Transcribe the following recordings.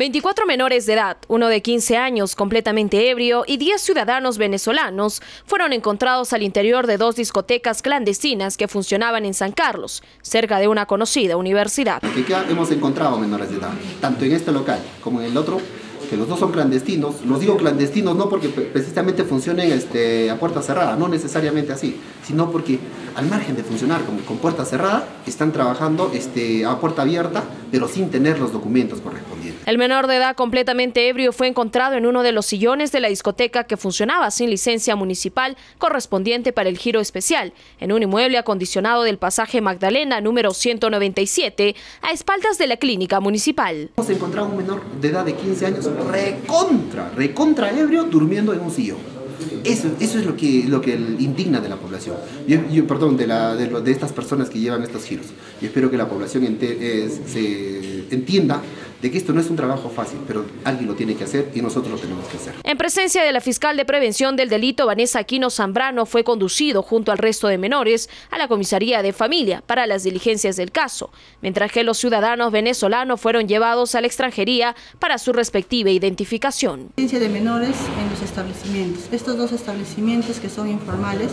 24 menores de edad, uno de 15 años completamente ebrio y 10 ciudadanos venezolanos fueron encontrados al interior de dos discotecas clandestinas que funcionaban en San Carlos, cerca de una conocida universidad. Aquí hemos encontrado menores de edad, tanto en este local como en el otro, que los dos son clandestinos. Los digo clandestinos no porque precisamente funcionen este, a puerta cerrada, no necesariamente así, sino porque al margen de funcionar con, con puerta cerrada, están trabajando este, a puerta abierta, pero sin tener los documentos correspondientes. El menor de edad completamente ebrio fue encontrado en uno de los sillones de la discoteca que funcionaba sin licencia municipal correspondiente para el giro especial, en un inmueble acondicionado del pasaje Magdalena número 197, a espaldas de la clínica municipal. Hemos encontrado un menor de edad de 15 años recontra, recontra ebrio durmiendo en un sillón. Eso, eso es lo que, lo que indigna de la población. Yo, perdón, de, la, de, estas personas que llevan estos giros. Yo espero que la población se entienda de que esto no es un trabajo fácil, pero alguien lo tiene que hacer y nosotros lo tenemos que hacer. En presencia de la fiscal de prevención del delito, Vanessa Aquino Zambrano, fue conducido junto al resto de menores a la comisaría de familia para las diligencias del caso, mientras que los ciudadanos venezolanos fueron llevados a la extranjería para su respectiva identificación. de menores en los establecimientos. Estos dos establecimientos que son informales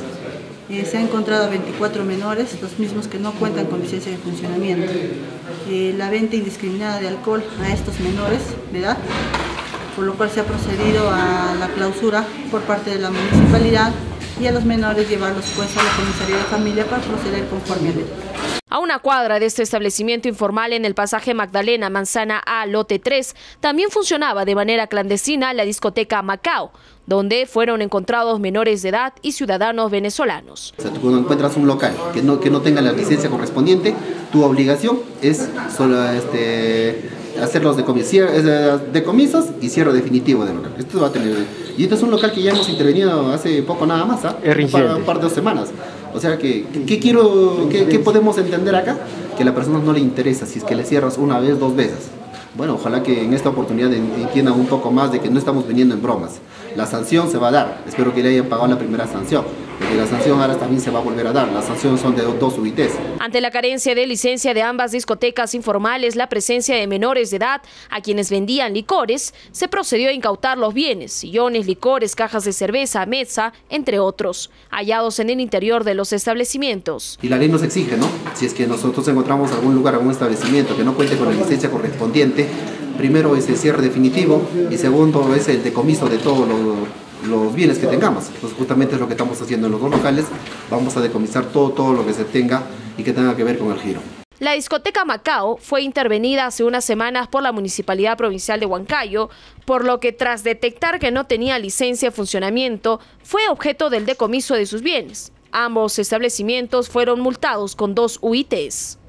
eh, se han encontrado 24 menores, los mismos que no cuentan con licencia de funcionamiento. Eh, la venta indiscriminada de alcohol a estos menores de edad, por lo cual se ha procedido a la clausura por parte de la municipalidad y a los menores llevarlos pues a la comisaría de familia para proceder conforme a ley. A una cuadra de este establecimiento informal en el pasaje Magdalena Manzana A, lote 3, también funcionaba de manera clandestina la discoteca Macao, donde fueron encontrados menores de edad y ciudadanos venezolanos. O sea, tú cuando encuentras un local que no, que no tenga la licencia correspondiente, tu obligación es solo este, hacer los decomisos y cierre definitivo del local. Esto va a tener, y este es un local que ya hemos intervenido hace poco nada más, ¿ah? un, par, un par de dos semanas. O sea, que, ¿qué, quiero, qué, podemos entender acá? Que a la persona no le interesa si es que le cierras una vez, dos veces. Bueno, ojalá que en esta oportunidad entiendan un poco más de que no estamos viniendo en bromas. La sanción se va a dar. Espero que le hayan pagado la primera sanción. Porque la sanción ahora también se va a volver a dar. Las sanciones son de dos UITs. Ante la carencia de licencia de ambas discotecas informales, la presencia de menores de edad a quienes vendían licores, se procedió a incautar los bienes, sillones, licores, cajas de cerveza, mesa, entre otros, hallados en el interior de los establecimientos. Y la ley nos exige, ¿no? Si es que nosotros encontramos algún lugar, algún establecimiento que no cuente con la licencia correspondiente, primero es el cierre definitivo y segundo es el decomiso de todos los bienes que tengamos. Pues justamente es lo que estamos haciendo en los dos locales. Vamos a decomisar todo, todo lo que se tenga y que tenga que ver con el giro. La discoteca Macao fue intervenida hace unas semanas por la Municipalidad Provincial de Huancayo, por lo que tras detectar que no tenía licencia de funcionamiento, fue objeto del decomiso de sus bienes. Ambos establecimientos fueron multados con dos UITs.